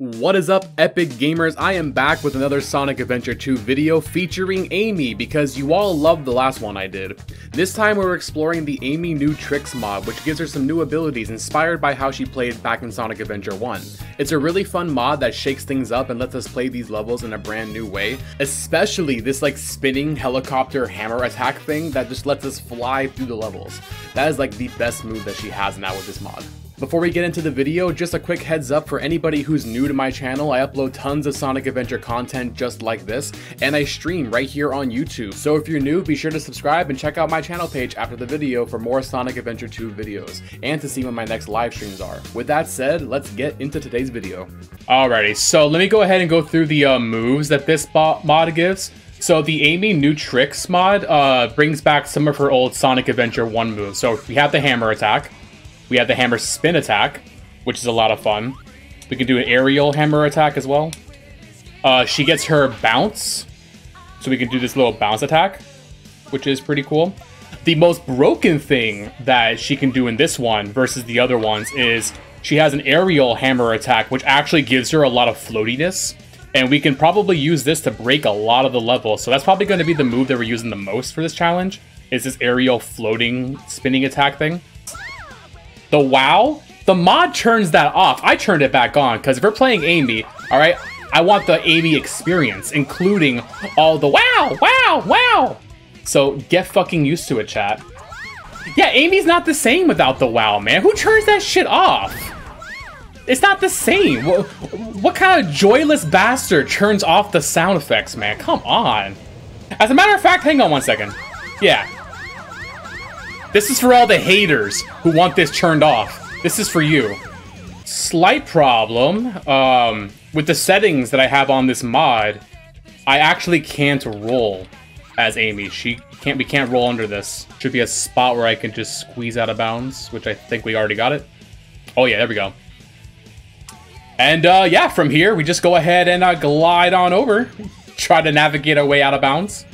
What is up, epic gamers? I am back with another Sonic Adventure 2 video featuring Amy because you all loved the last one I did. This time we're exploring the Amy New Tricks mod, which gives her some new abilities inspired by how she played back in Sonic Adventure 1. It's a really fun mod that shakes things up and lets us play these levels in a brand new way, especially this like spinning helicopter hammer attack thing that just lets us fly through the levels. That is like the best move that she has now with this mod. Before we get into the video, just a quick heads up for anybody who's new to my channel, I upload tons of Sonic Adventure content just like this, and I stream right here on YouTube. So if you're new, be sure to subscribe and check out my channel page after the video for more Sonic Adventure 2 videos, and to see when my next live streams are. With that said, let's get into today's video. Alrighty, so let me go ahead and go through the uh, moves that this mod gives. So the Amy New Tricks mod uh, brings back some of her old Sonic Adventure 1 moves. So we have the hammer attack, we have the hammer spin attack, which is a lot of fun. We can do an aerial hammer attack as well. Uh, she gets her bounce, so we can do this little bounce attack, which is pretty cool. The most broken thing that she can do in this one versus the other ones is she has an aerial hammer attack, which actually gives her a lot of floatiness. And we can probably use this to break a lot of the levels. So that's probably going to be the move that we're using the most for this challenge, is this aerial floating spinning attack thing. The WoW, the mod turns that off. I turned it back on because if we're playing Amy, all right, I want the Amy experience, including all the wow, wow, wow. So get fucking used to it, chat. Yeah, Amy's not the same without the wow, man. Who turns that shit off? It's not the same. What, what kind of joyless bastard turns off the sound effects, man? Come on. As a matter of fact, hang on one second. Yeah, this is for all the haters who want this turned off. This is for you. Slight problem um, with the settings that I have on this mod. I actually can't roll as Amy. She can't. We can't roll under this. Should be a spot where I can just squeeze out of bounds, which I think we already got it. Oh yeah, there we go. And uh, yeah, from here we just go ahead and uh, glide on over. Try to navigate our way out of bounds.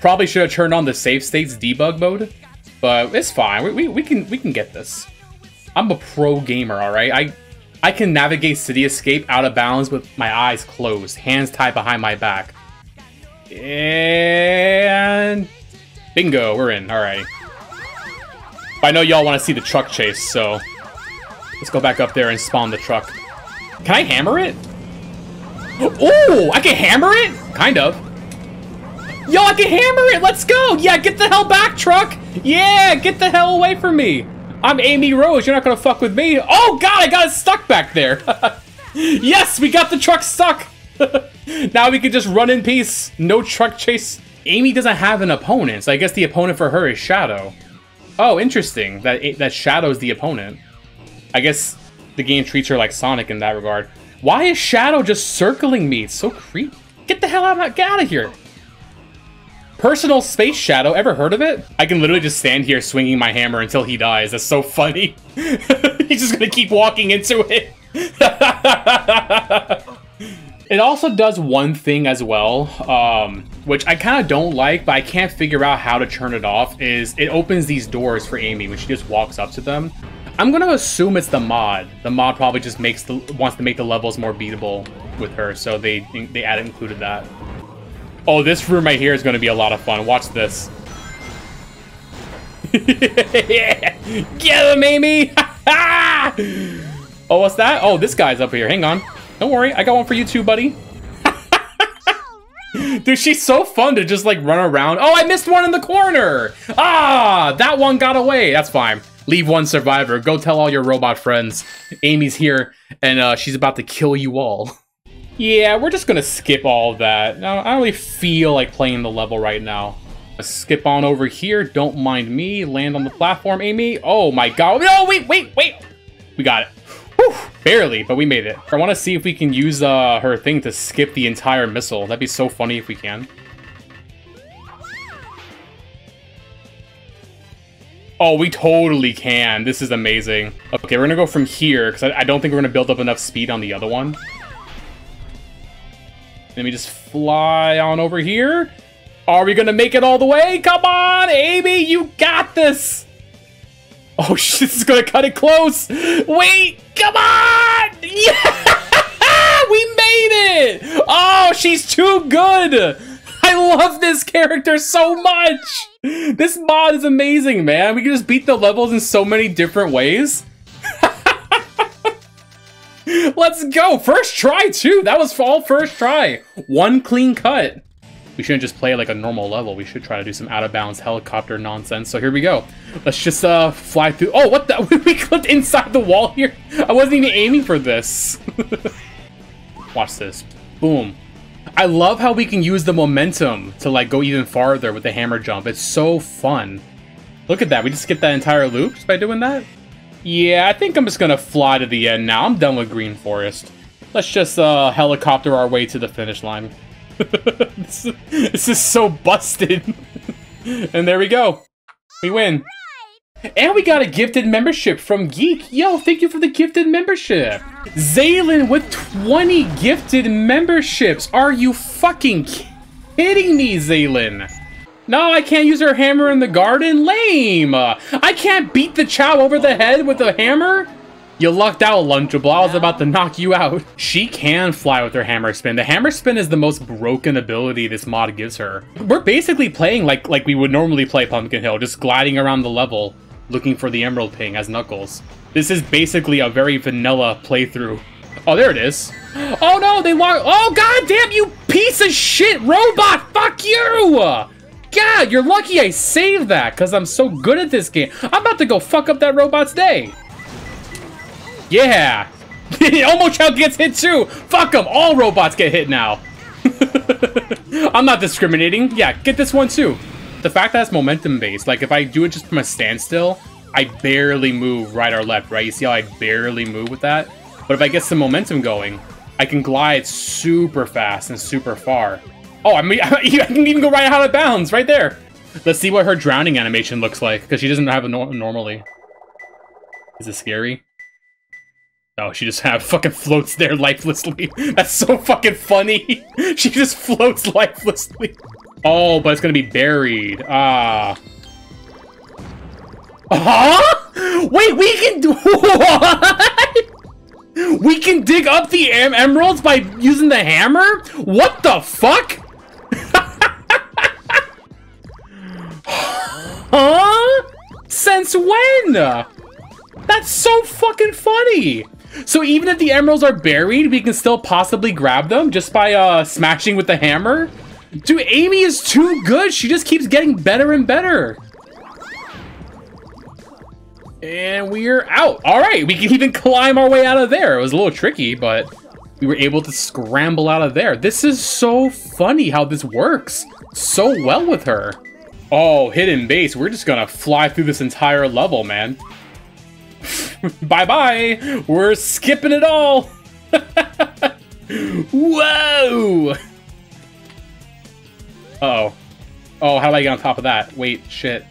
Probably should have turned on the save states debug mode. But it's fine. We, we, we can we can get this. I'm a pro gamer, alright? I I can navigate City Escape out of bounds with my eyes closed, hands tied behind my back. And bingo, we're in. Alright. I know y'all want to see the truck chase, so let's go back up there and spawn the truck. Can I hammer it? Oh, I can hammer it? Kind of. Yo, I can hammer it! Let's go! Yeah, get the hell back, truck! Yeah, get the hell away from me! I'm Amy Rose, you're not gonna fuck with me. Oh god, I got it stuck back there! yes, we got the truck stuck! now we can just run in peace. No truck chase. Amy doesn't have an opponent, so I guess the opponent for her is Shadow. Oh, interesting. That that Shadow's the opponent. I guess the game treats her like Sonic in that regard. Why is Shadow just circling me? It's so creepy. Get the hell out, of, get out of here. Personal Space Shadow, ever heard of it? I can literally just stand here swinging my hammer until he dies. That's so funny. He's just gonna keep walking into it. it also does one thing as well, um, which I kind of don't like, but I can't figure out how to turn it off, is it opens these doors for Amy when she just walks up to them. I'm gonna assume it's the mod. The mod probably just makes the wants to make the levels more beatable with her, so they they added included that. Oh, this room right here is going to be a lot of fun. Watch this. yeah. Get him, Amy! oh, what's that? Oh, this guy's up here. Hang on. Don't worry. I got one for you too, buddy. Dude, she's so fun to just, like, run around. Oh, I missed one in the corner! Ah! That one got away. That's fine. Leave one survivor. Go tell all your robot friends. Amy's here, and uh, she's about to kill you all. Yeah, we're just gonna skip all that. I don't really feel like playing the level right now. Skip on over here. Don't mind me. Land on the platform, Amy. Oh my god. No, wait, wait, wait. We got it. Whew, barely, but we made it. I want to see if we can use uh, her thing to skip the entire missile. That'd be so funny if we can. Oh, we totally can. This is amazing. Okay, we're gonna go from here, because I, I don't think we're gonna build up enough speed on the other one. Let me just fly on over here. Are we gonna make it all the way? Come on, Amy, you got this! Oh shit, this is gonna cut it close! Wait, come on! Yeah! We made it! Oh, she's too good! I love this character so much! This mod is amazing, man. We can just beat the levels in so many different ways. Let's go! First try, too! That was all first try! One clean cut. We shouldn't just play like a normal level. We should try to do some out-of-bounds helicopter nonsense. So here we go. Let's just uh, fly through. Oh, what the? we clipped inside the wall here? I wasn't even aiming for this. Watch this. Boom. I love how we can use the momentum to like go even farther with the hammer jump. It's so fun. Look at that. We just skipped that entire loop by doing that. Yeah, I think I'm just gonna fly to the end now. I'm done with Green Forest. Let's just uh, helicopter our way to the finish line. this, is, this is so busted. and there we go. We win. And we got a gifted membership from Geek. Yo, thank you for the gifted membership. Zaylin with 20 gifted memberships. Are you fucking kidding me, Zaylin? No, I can't use her hammer in the garden? Lame! I can't beat the Chao over the head with a hammer? You lucked out, Lunchable. I was about to knock you out. She can fly with her hammer spin. The hammer spin is the most broken ability this mod gives her. We're basically playing like, like we would normally play Pumpkin Hill, just gliding around the level, looking for the Emerald Ping as Knuckles. This is basically a very vanilla playthrough. Oh, there it is. Oh no, they locked- Oh god damn you piece of shit robot! Fuck you! God, you're lucky I saved that, because I'm so good at this game. I'm about to go fuck up that robot's day. Yeah! Omochao gets hit too! Fuck them! All robots get hit now! I'm not discriminating. Yeah, get this one too. The fact that it's momentum based, like if I do it just from a standstill, I barely move right or left, right? You see how I barely move with that? But if I get some momentum going, I can glide super fast and super far. Oh, I mean, I can even go right out of bounds, right there. Let's see what her drowning animation looks like, because she doesn't have it no normally. Is it scary? Oh, she just have fucking floats there lifelessly. That's so fucking funny. she just floats lifelessly. Oh, but it's gonna be buried. Ah. Huh? Wait, we can do what? We can dig up the em emeralds by using the hammer? What the fuck? huh? Since when? That's so fucking funny. So even if the emeralds are buried, we can still possibly grab them just by uh, smashing with the hammer? Dude, Amy is too good. She just keeps getting better and better. And we're out. All right, we can even climb our way out of there. It was a little tricky, but we were able to scramble out of there. This is so funny how this works so well with her. Oh, hidden base. We're just gonna fly through this entire level, man. Bye-bye! We're skipping it all! Whoa! Uh oh Oh, how do I get on top of that? Wait, shit.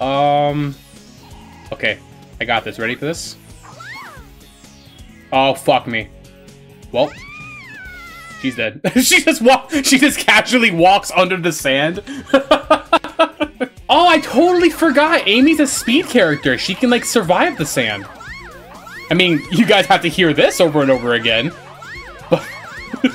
Um... Okay, I got this. Ready for this? Oh, fuck me. Well, she's dead. she just walk. She just casually walks under the sand. Oh, I totally forgot. Amy's a speed character. She can, like, survive the sand. I mean, you guys have to hear this over and over again.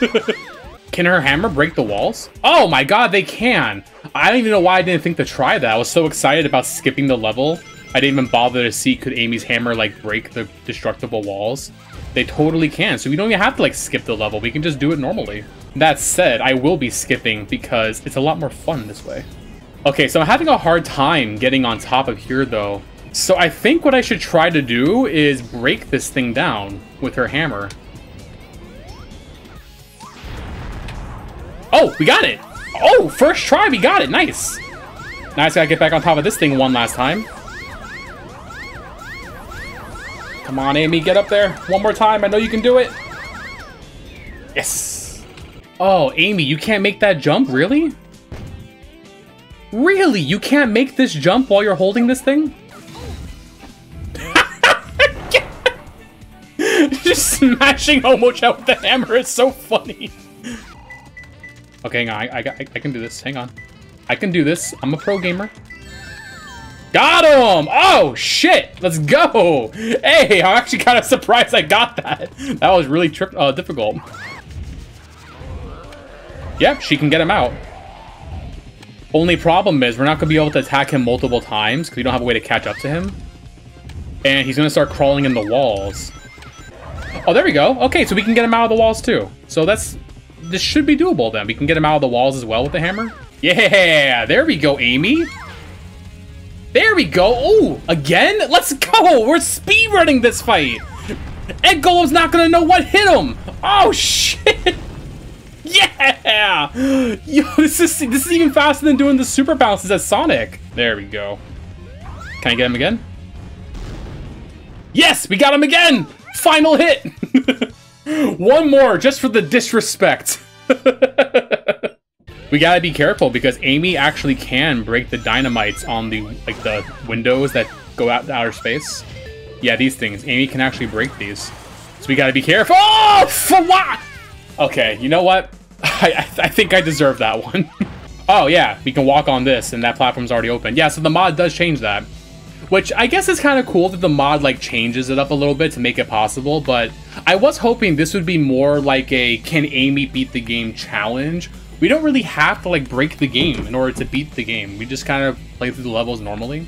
can her hammer break the walls? Oh my god, they can. I don't even know why I didn't think to try that. I was so excited about skipping the level. I didn't even bother to see could Amy's hammer, like, break the destructible walls. They totally can, so we don't even have to, like, skip the level. We can just do it normally. That said, I will be skipping because it's a lot more fun this way. Okay, so I'm having a hard time getting on top of here, though. So I think what I should try to do is break this thing down with her hammer. Oh, we got it! Oh, first try, we got it! Nice! Now I just gotta get back on top of this thing one last time. Come on, Amy, get up there. One more time, I know you can do it. Yes! Oh, Amy, you can't make that jump, really? Really? You can't make this jump while you're holding this thing? Just smashing Omochao with the hammer is so funny. Okay, hang on. I, I, I can do this. Hang on. I can do this. I'm a pro gamer. Got him! Oh, shit! Let's go! Hey, I'm actually kind of surprised I got that. That was really uh, difficult. Yep, she can get him out. Only problem is we're not going to be able to attack him multiple times because we don't have a way to catch up to him. And he's going to start crawling in the walls. Oh, there we go. Okay, so we can get him out of the walls too. So that's... This should be doable then. We can get him out of the walls as well with the hammer. Yeah, there we go, Amy. There we go. Oh, again? Let's go. We're speedrunning this fight. Egg Golem's not going to know what hit him. Oh, shit. Yeah! Yo, this is this is even faster than doing the super bounces as Sonic. There we go. Can I get him again? Yes, we got him again! Final hit! One more, just for the disrespect. we gotta be careful because Amy actually can break the dynamites on the like the windows that go out to outer space. Yeah, these things. Amy can actually break these. So we gotta be careful. Oh, for what? Okay, you know what? I, I think I deserve that one. oh, yeah, we can walk on this, and that platform's already open. Yeah, so the mod does change that. Which I guess is kind of cool that the mod, like, changes it up a little bit to make it possible, but I was hoping this would be more like a can Amy beat the game challenge. We don't really have to, like, break the game in order to beat the game. We just kind of play through the levels normally.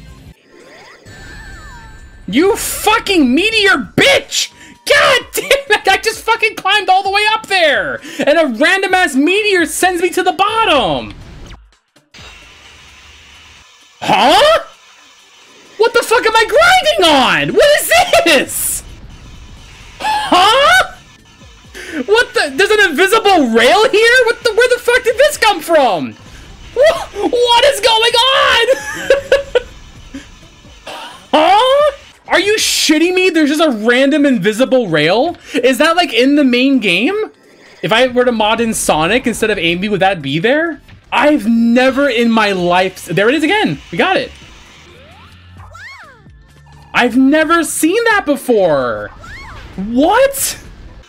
You fucking meteor bitch! God damn it! I just fucking climbed all the way there! And a random ass meteor sends me to the bottom! Huh? What the fuck am I grinding on? What is this? Huh? What the? There's an invisible rail here? What the? Where the fuck did this come from? What, what is going on? huh? Are you shitting me? There's just a random invisible rail? Is that like in the main game? If I were to mod in Sonic instead of Amy, would that be there? I've never in my life... There it is again. We got it. I've never seen that before. What?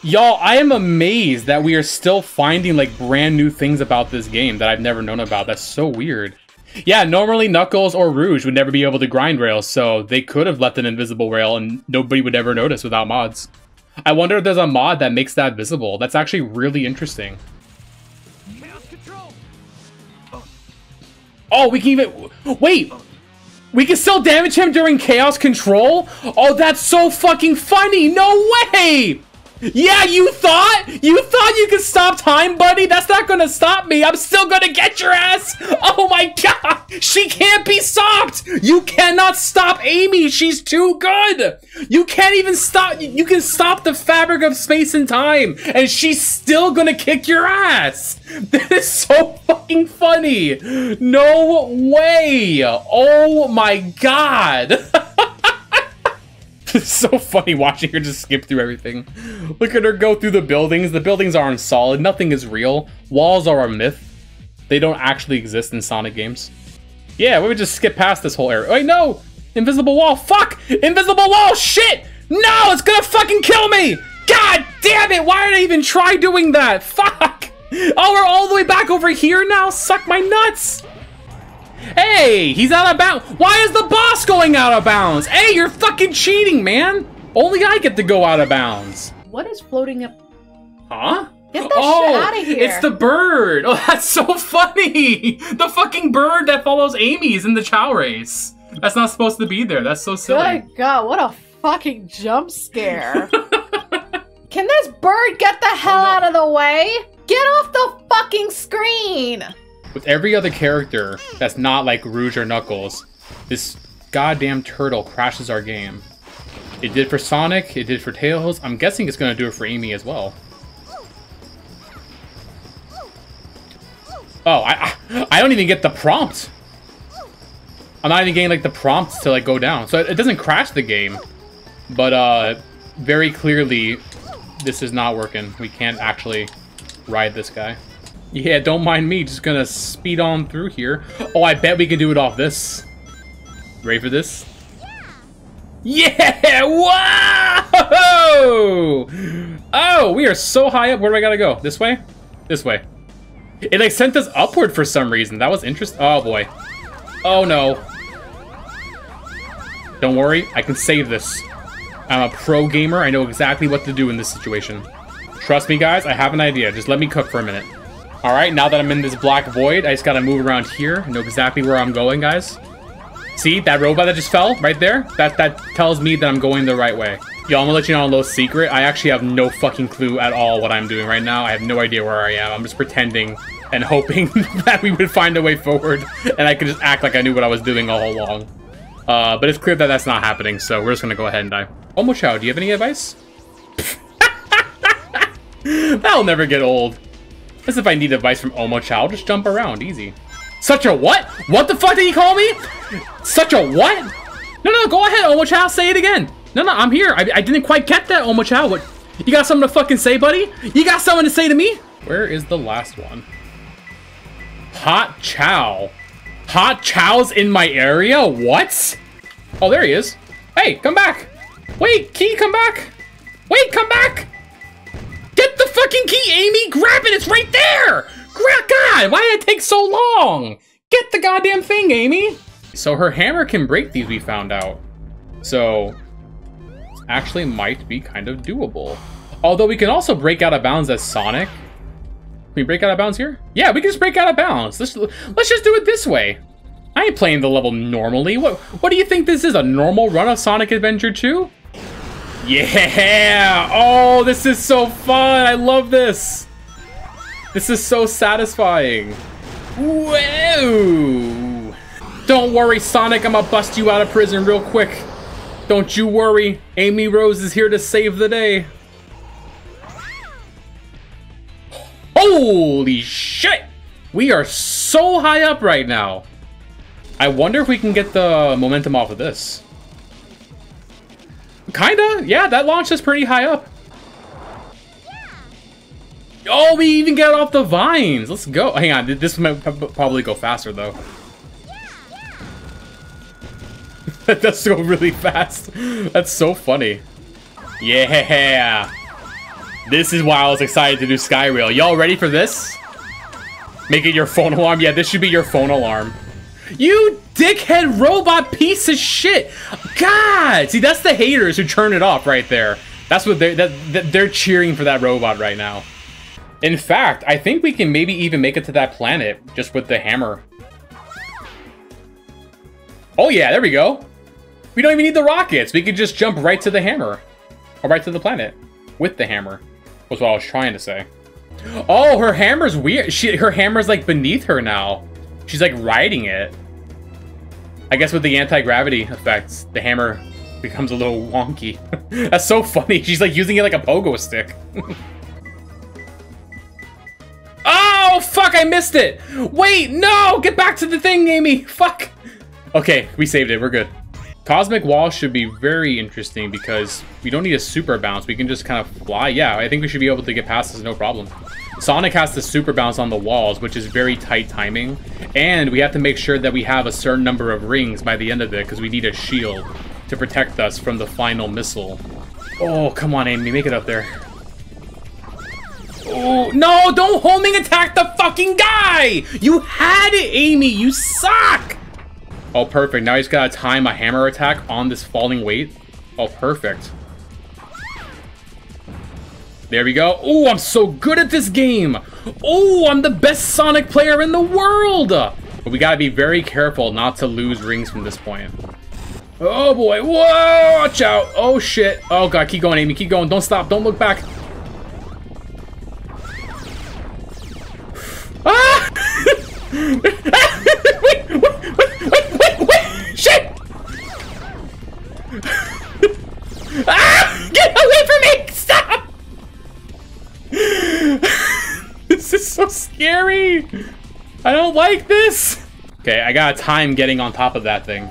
Y'all, I am amazed that we are still finding like brand new things about this game that I've never known about. That's so weird. Yeah, normally Knuckles or Rouge would never be able to grind rails, so they could have left an invisible rail and nobody would ever notice without mods. I wonder if there's a mod that makes that visible. That's actually really interesting. Oh, we can even... Wait! We can still damage him during Chaos Control? Oh, that's so fucking funny! No way! Yeah, you thought? You thought you could stop time, buddy? That's not gonna stop me. I'm still gonna get your ass. Oh my god. She can't be stopped. You cannot stop Amy. She's too good. You can't even stop. You can stop the fabric of space and time, and she's still gonna kick your ass. That is so fucking funny. No way. Oh my god. it's so funny watching her just skip through everything. Look at her go through the buildings. The buildings aren't solid. Nothing is real. Walls are a myth. They don't actually exist in Sonic games. Yeah, we would just skip past this whole area. Wait, no! Invisible wall. Fuck! Invisible wall! Shit! No! It's gonna fucking kill me! God damn it! Why did I even try doing that? Fuck! Oh, we're all the way back over here now? Suck my nuts! Hey, he's out of bounds. Why is the boss going out of bounds? Hey, you're fucking cheating, man. Only I get to go out of bounds. What is floating up? Huh? Get that oh, shit out of here. It's the bird. Oh, that's so funny. The fucking bird that follows Amy's in the Chao race. That's not supposed to be there. That's so silly. Good God, what a fucking jump scare. Can this bird get the oh, hell oh, no. out of the way? Get off the fucking screen! With every other character that's not like Rouge or Knuckles, this goddamn turtle crashes our game. It did for Sonic, it did for Tails, I'm guessing it's gonna do it for Amy as well. Oh, I, I, I don't even get the prompt. I'm not even getting like the prompts to like go down. So it, it doesn't crash the game. But uh, very clearly, this is not working. We can't actually ride this guy. Yeah, don't mind me. Just gonna speed on through here. Oh, I bet we can do it off this. Ready for this? Yeah! yeah! Whoa! Oh, we are so high up. Where do I gotta go? This way? This way. It like sent us upward for some reason. That was interesting. Oh boy. Oh no. Don't worry, I can save this. I'm a pro gamer. I know exactly what to do in this situation. Trust me, guys, I have an idea. Just let me cook for a minute. All right, now that I'm in this black void, I just gotta move around here. I know exactly where I'm going, guys. See, that robot that just fell right there? That that tells me that I'm going the right way. Yo, I'm gonna let you know a little secret. I actually have no fucking clue at all what I'm doing right now. I have no idea where I am. I'm just pretending and hoping that we would find a way forward and I could just act like I knew what I was doing all along. Uh, but it's clear that that's not happening, so we're just gonna go ahead and die. Omochao, do you have any advice? That'll never get old. As if I need advice from Omochao, I'll just jump around, easy. Such a what? What the fuck did he call me? Such a what? No, no, go ahead, Omochao, say it again. No, no, I'm here. I, I didn't quite get that, Omochao. What? You got something to fucking say, buddy? You got something to say to me? Where is the last one? Hot Chow. Hot Chow's in my area? What? Oh, there he is. Hey, come back. Wait, Key, come back. Wait, come back. Fucking key, Amy. Grab it. It's right there. God, why did it take so long? Get the goddamn thing, Amy. So her hammer can break these, we found out. So, actually might be kind of doable. Although we can also break out of bounds as Sonic. Can we break out of bounds here? Yeah, we can just break out of bounds. Let's, let's just do it this way. I ain't playing the level normally. What, what do you think this is, a normal run of Sonic Adventure 2? Yeah! Oh, this is so fun! I love this! This is so satisfying. Whoa! Don't worry, Sonic, I'm gonna bust you out of prison real quick. Don't you worry, Amy Rose is here to save the day. Holy shit! We are so high up right now. I wonder if we can get the momentum off of this. Kinda, yeah, that launch is pretty high up. Oh, we even get off the vines. Let's go. Hang on, this might probably go faster though. that does go really fast. That's so funny. Yeah. This is why I was excited to do Skyrail. Y'all ready for this? Make it your phone alarm? Yeah, this should be your phone alarm. You dickhead robot piece of shit! God! See, that's the haters who turn it off right there. That's what they're, that, they're cheering for that robot right now. In fact, I think we can maybe even make it to that planet just with the hammer. Oh yeah, there we go. We don't even need the rockets. We could just jump right to the hammer. Or right to the planet. With the hammer. Was what I was trying to say. Oh, her hammer's weird. She, her hammer's like beneath her now. She's like riding it. I guess with the anti-gravity effects, the hammer becomes a little wonky. That's so funny. She's like using it like a pogo stick. oh, fuck, I missed it. Wait, no, get back to the thing, Amy. Fuck. Okay, we saved it. We're good. Cosmic Wall should be very interesting because we don't need a super bounce. We can just kind of fly. Yeah, I think we should be able to get past this no problem. Sonic has to super bounce on the walls, which is very tight timing. And we have to make sure that we have a certain number of rings by the end of it because we need a shield to protect us from the final missile. Oh, come on, Amy. Make it up there. Oh, no, don't homing attack the fucking guy! You had it, Amy! You suck! Oh, perfect. Now he's got to time a hammer attack on this falling weight. Oh, perfect. There we go. Oh, I'm so good at this game. Oh, I'm the best Sonic player in the world. But we got to be very careful not to lose rings from this point. Oh, boy. Whoa, watch out. Oh, shit. Oh, God. Keep going, Amy. Keep going. Don't stop. Don't look back. Ah! scary! I don't like this! Okay, I got time getting on top of that thing.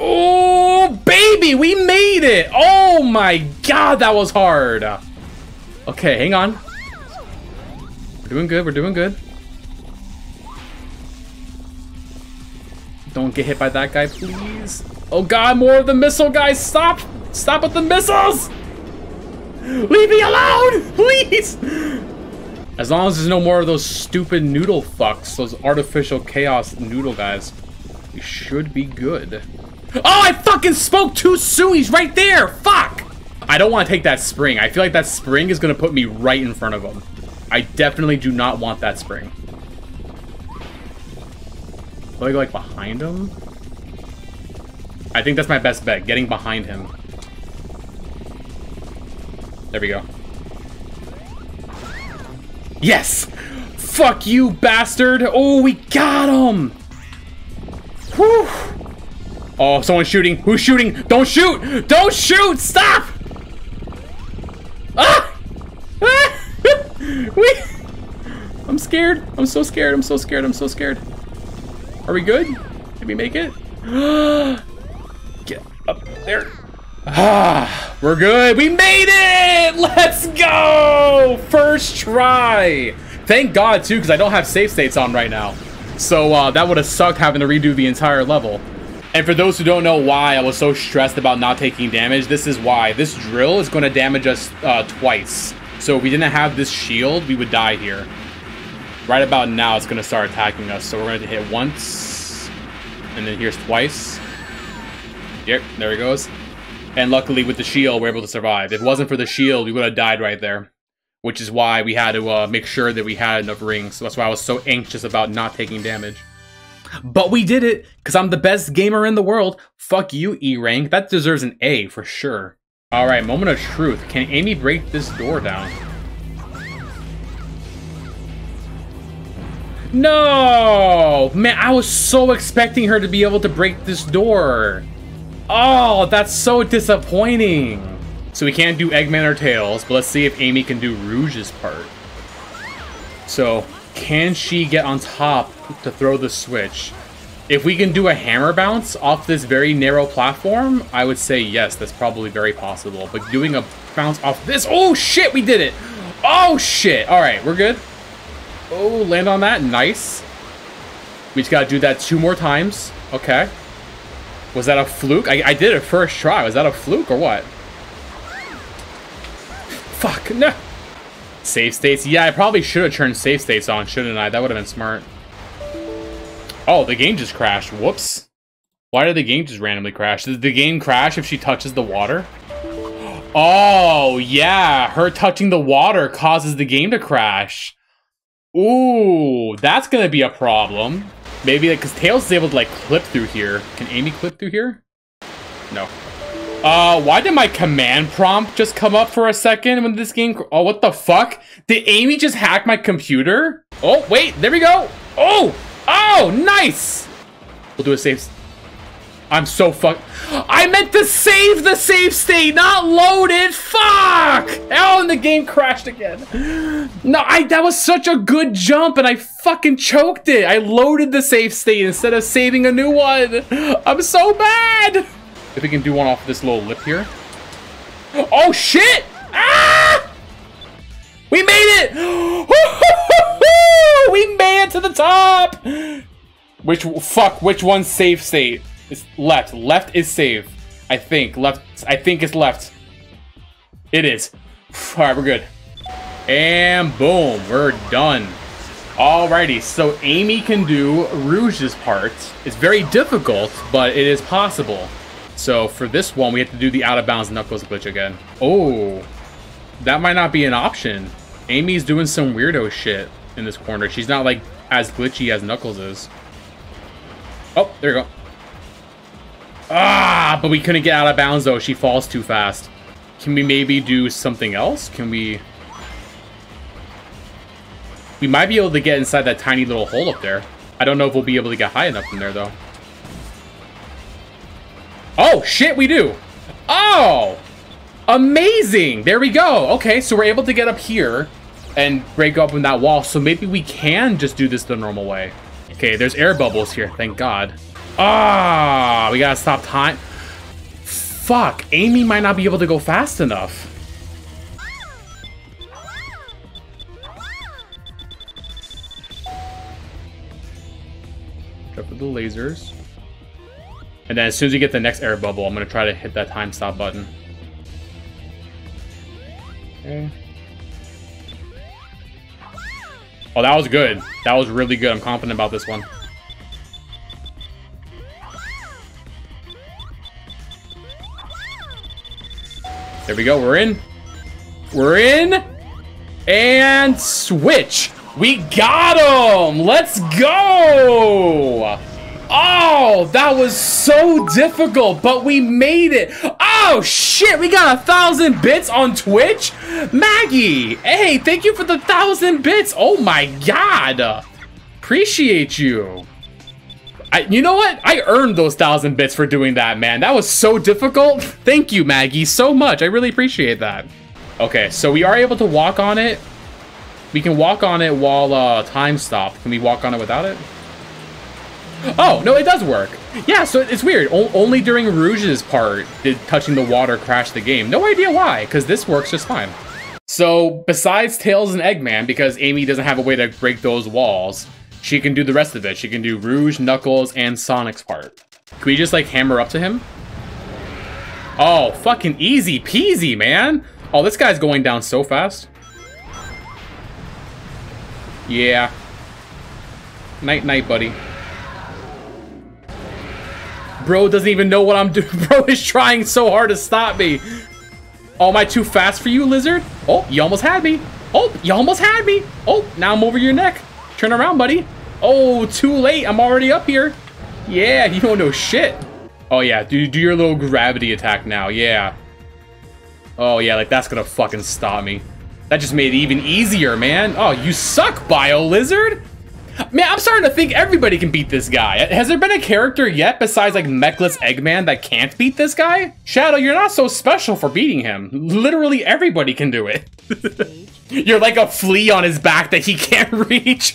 Oh, baby, we made it! Oh my god, that was hard! Okay, hang on. We're doing good, we're doing good. Don't get hit by that guy, please. Oh god, more of the missile guys! Stop! Stop with the missiles! Leave me alone! Please! As long as there's no more of those stupid noodle fucks, those artificial chaos noodle guys, we should be good. Oh, I fucking spoke too soon! He's right there! Fuck! I don't want to take that spring. I feel like that spring is going to put me right in front of him. I definitely do not want that spring. Do I go, like, behind him? I think that's my best bet, getting behind him. There we go. Yes! Fuck you, bastard! Oh, we got him! Whew! Oh, someone's shooting. Who's shooting? Don't shoot! Don't shoot! Stop! Ah! ah! we... I'm scared. I'm so scared. I'm so scared. I'm so scared. Are we good? Did we make it? Get up there. Ah, we're good. We made it! Let's go! First try. Thank God, too, because I don't have save states on right now. So uh, that would have sucked having to redo the entire level. And for those who don't know why I was so stressed about not taking damage, this is why. This drill is going to damage us uh, twice. So if we didn't have this shield, we would die here. Right about now, it's going to start attacking us. So we're going to hit once. And then here's twice. Yep, there he goes. And luckily with the shield, we're able to survive. If it wasn't for the shield, we would have died right there. Which is why we had to uh, make sure that we had enough rings. So that's why I was so anxious about not taking damage. But we did it, because I'm the best gamer in the world. Fuck you, E-Rank. That deserves an A for sure. Alright, moment of truth. Can Amy break this door down? No! Man, I was so expecting her to be able to break this door. Oh, that's so disappointing. So we can't do Eggman or Tails, but let's see if Amy can do Rouge's part. So, can she get on top to throw the switch? If we can do a hammer bounce off this very narrow platform, I would say yes, that's probably very possible. But doing a bounce off this... Oh, shit, we did it! Oh, shit! Alright, we're good. Oh, land on that. Nice. We just gotta do that two more times. Okay. Was that a fluke? I, I did it first try. Was that a fluke or what? Fuck, no. Save states. Yeah, I probably should have turned save states on, shouldn't I? That would have been smart. Oh, the game just crashed. Whoops. Why did the game just randomly crash? Does the game crash if she touches the water? Oh, yeah. Her touching the water causes the game to crash. Ooh, that's going to be a problem. Maybe like, because Tails is able to like clip through here. Can Amy clip through here? No. Uh, why did my command prompt just come up for a second when this game? Oh, what the fuck? Did Amy just hack my computer? Oh, wait, there we go. Oh, oh, nice. We'll do a save. I'm so fuck. I meant to save the save state, not load it. Fuck! Oh, and the game crashed again. No, I that was such a good jump, and I fucking choked it. I loaded the save state instead of saving a new one. I'm so bad. If we can do one off this little lip here. Oh shit! Ah! We made it! we made it to the top! Which fuck? Which one's save state? It's left. Left is save. I think. Left. I think it's left. It is. Alright, we're good. And boom. We're done. Alrighty, so Amy can do Rouge's part. It's very difficult, but it is possible. So for this one, we have to do the out-of-bounds Knuckles glitch again. Oh, that might not be an option. Amy's doing some weirdo shit in this corner. She's not, like, as glitchy as Knuckles is. Oh, there you go. Ah, but we couldn't get out of bounds though. She falls too fast. Can we maybe do something else? Can we... We might be able to get inside that tiny little hole up there. I don't know if we'll be able to get high enough from there though. Oh, shit, we do. Oh, amazing. There we go. Okay, so we're able to get up here and break open that wall. So maybe we can just do this the normal way. Okay, there's air bubbles here. Thank God. Ah, oh, we gotta stop time. Fuck, Amy might not be able to go fast enough. Drop the lasers. And then as soon as you get the next air bubble, I'm gonna try to hit that time stop button. Okay. Oh, that was good. That was really good. I'm confident about this one. There we go. We're in. We're in. And switch. We got him. Let's go. Oh, that was so difficult, but we made it. Oh, shit, we got a thousand bits on Twitch? Maggie, hey, thank you for the thousand bits. Oh my God. Appreciate you. I, you know what? I earned those thousand bits for doing that, man. That was so difficult. Thank you, Maggie, so much. I really appreciate that. Okay, so we are able to walk on it. We can walk on it while uh, time stopped. Can we walk on it without it? Oh, no, it does work. Yeah, so it's weird. O only during Rouge's part did touching the water crash the game. No idea why, because this works just fine. So, besides Tails and Eggman, because Amy doesn't have a way to break those walls, she can do the rest of it. She can do Rouge, Knuckles, and Sonic's part. Can we just, like, hammer up to him? Oh, fucking easy peasy, man. Oh, this guy's going down so fast. Yeah. Night, night, buddy. Bro doesn't even know what I'm doing. Bro is trying so hard to stop me. Oh, am I too fast for you, lizard? Oh, you almost had me. Oh, you almost had me. Oh, now I'm over your neck. Turn around, buddy. Oh, too late. I'm already up here. Yeah, you don't know shit. Oh, yeah. Do, do your little gravity attack now. Yeah. Oh, yeah. Like, that's gonna fucking stop me. That just made it even easier, man. Oh, you suck, Bio Lizard. Man, I'm starting to think everybody can beat this guy. Has there been a character yet besides like Mechless Eggman that can't beat this guy? Shadow, you're not so special for beating him. Literally everybody can do it. you're like a flea on his back that he can't reach.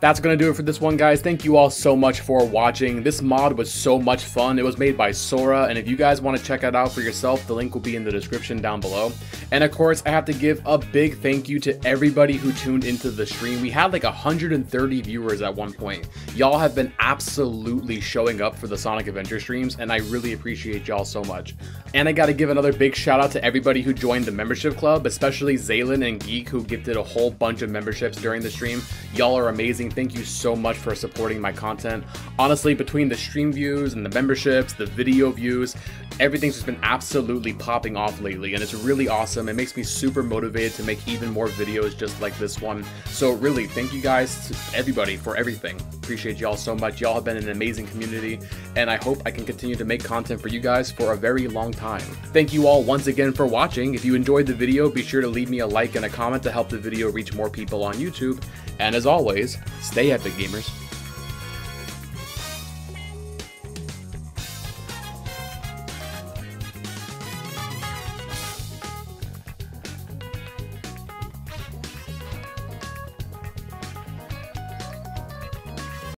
That's gonna do it for this one, guys. Thank you all so much for watching. This mod was so much fun. It was made by Sora, and if you guys want to check it out for yourself, the link will be in the description down below. And of course, I have to give a big thank you to everybody who tuned into the stream. We had like 130 viewers at one point. Y'all have been absolutely showing up for the Sonic Adventure streams, and I really appreciate y'all so much. And I gotta give another big shout out to everybody who joined the membership club, especially Zaylin and Geek, who gifted a whole bunch of memberships during the stream. Y'all are amazing. Thank you so much for supporting my content. Honestly, between the stream views and the memberships, the video views, everything's just been absolutely popping off lately, and it's really awesome. It makes me super motivated to make even more videos just like this one. So really, thank you guys, to everybody, for everything. Appreciate y'all so much. Y'all have been an amazing community, and I hope I can continue to make content for you guys for a very long time. Thank you all once again for watching. If you enjoyed the video, be sure to leave me a like and a comment to help the video reach more people on YouTube. And as always, stay epic, gamers.